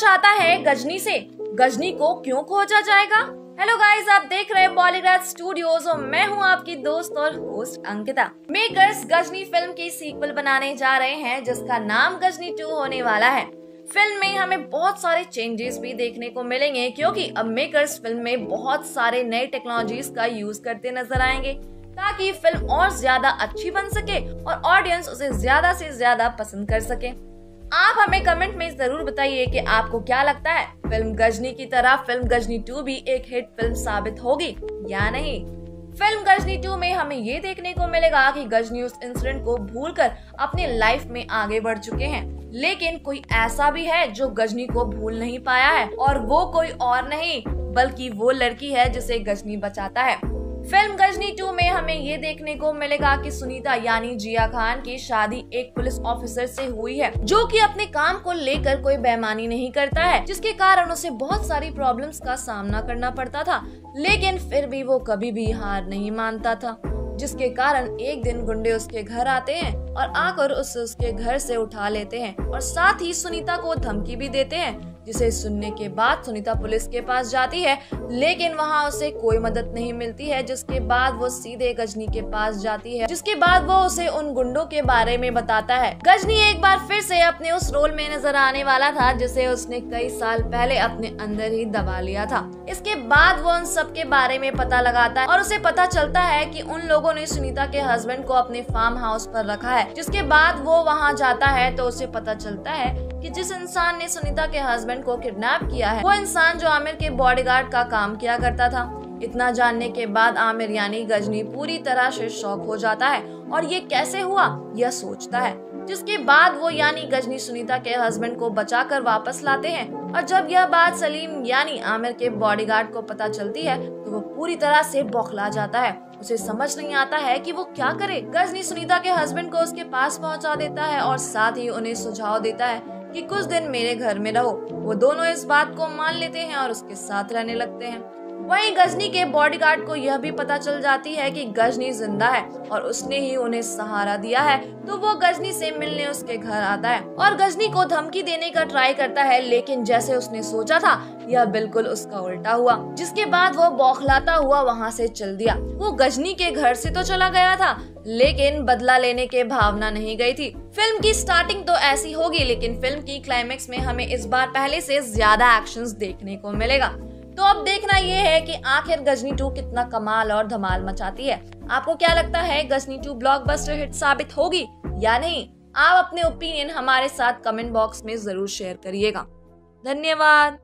चाहता है गजनी से? गजनी को क्यों खोजा जाएगा? हेलो गाइस आप देख रहे हैं बॉलीग्राज स्टूडियोज और मैं हूँ आपकी दोस्त और host Ankita. Makers Ghajini film की सीक्वल बनाने जा रहे हैं, जिसका नाम गजनी टू होने वाला है। फ़िल्म में हमें बहुत सारे चेंजेस भी देखने को मिलेंगे, क्योंकि अब मेकर्स फ़िल्म में बहुत सारे नए टेक्नोलॉजीज़ का यूज़ करते नज़र आएँगे। ताकि फ़िल्म और ज़्यादा अच्छी बन सके और ऑडियंस उसे ज़्यादा से ज़्यादा पसंद कर सके। आप हमें कमेंट में ज़रूर बताइए कि आपको क्या लगता है। फ़िल्म गजनी की तरह फ़िल्म गजनी टू भी एक हिट फ़िल्म साबित होगी या नहीं? फ़िल्म गजनी टू में हमें ये देखने को मिलेगा कि गजनी उस इंसिडेंट को भूलकर अपने लाइफ में आगे बढ़ चुके हैं। लेकिन कोई ऐसा भी है जो गजनी को भूल नहीं पाया है और वो कोई और नहीं, बल्कि वो लड़की है जिसे गजनी बचाता है। फ़िल्म गजनी टू में हमें ये देखने को मिलेगा कि सुनीता यानी जिया खान की शादी एक पुलिस ऑफिसर से हुई है, जो कि अपने काम को लेकर कोई बेमानी नहीं करता है, जिसके कारण उसे बहुत सारी प्रॉब्लम्स का सामना करना पड़ता था, लेकिन फिर भी वो कभी भी हार नहीं मानता था, जिसके कारण एक दिन गुंडे उसके घर आते हैं और आकर उसे उसके घर से उठा लेते हैं और साथ ही सुनीता को धमकी भी देते हैं जिसे सुनने के बाद सुनीता पुलिस के पास जाती है, लेकिन वहाँ उसे कोई मदद नहीं मिलती है, जिसके बाद वो सीधे गजनी के पास जाती है, जिसके बाद वो उसे उन गुंडों के बारे में बताता है। गजनी एक बार फिर से अपने उस रोल में नज़र आने वाला था, जिसे उसने कई साल पहले अपने अंदर ही दबा लिया था। इसके बाद वो उन सब के बारे में पता लगाता है और उसे पता चलता है कि उन लोगों ने सुनीता के हस्बैंड को अपने फार्म हाउस पर रखा है। जिसके बाद वो वहाँ जाता है तो उसे पता चलता है कि जिस इंसान ने सुनीता के हस्बैंड को किडनैप किया है, वो इंसान जो आमिर के बॉडीगार्ड का काम किया करता था। इतना जानने के बाद आमिर यानी गजनी पूरी तरह से शौक हो जाता है और ये कैसे हुआ, यह सोचता है। जिसके बाद वो यानी गजनी सुनीता के हस्बैंड को बचाकर वापस लाते हैं और जब यह बात सलीम यानी आमिर के बॉडीगार्ड को पता चलती है तो वो पूरी तरह से बौखला जाता है। उसे समझ नहीं आता है कि वो क्या करे। गजनी सुनीता के हस्बैंड को उसके पास पहुँचा देता है और साथ ही उन्हें सुझाव देता है कि कुछ दिन मेरे घर में रहो। वो दोनों इस बात को मान लेते हैं और उसके साथ रहने लगते हैं। वहीं गजनी के बॉडीगार्ड को यह भी पता चल जाती है कि गजनी ज़िंदा है और उसने ही उन्हें सहारा दिया है तो वो गजनी से मिलने उसके घर आता है। और गजनी को धमकी देने का ट्राई करता है, लेकिन जैसे उसने सोचा था, यह बिल्कुल उसका उल्टा हुआ, जिसके बाद वो बौखलाता हुआ वहाँ से चल दिया। वो गजनी के घर से तो चला गया था, लेकिन बदला लेने के भावना नहीं गई थी। फ़िल्म की स्टार्टिंग तो ऐसी होगी, लेकिन फ़िल्म की क्लाइमेक्स में हमें इस बार पहले से ज़्यादा एक्शन देखने को मिलेगा। तो अब देखना ये है कि आखिर गजनी टू कितना कमाल और धमाल मचाती है। आपको क्या लगता है गजनी टू ब्लॉकबस्टर हिट साबित होगी या नहीं? आप अपने ओपिनियन हमारे साथ कमेंट बॉक्स में ज़रूर शेयर करिएगा। धन्यवाद।